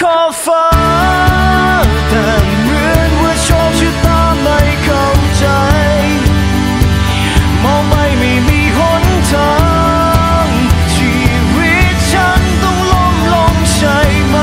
ขอบฟ้าแต่เหมือนว่าโชคชะตาไม่เข้าใจ มองไปไม่มีหนทาง ชีวิตฉันต้องล้มลงใช่ไหม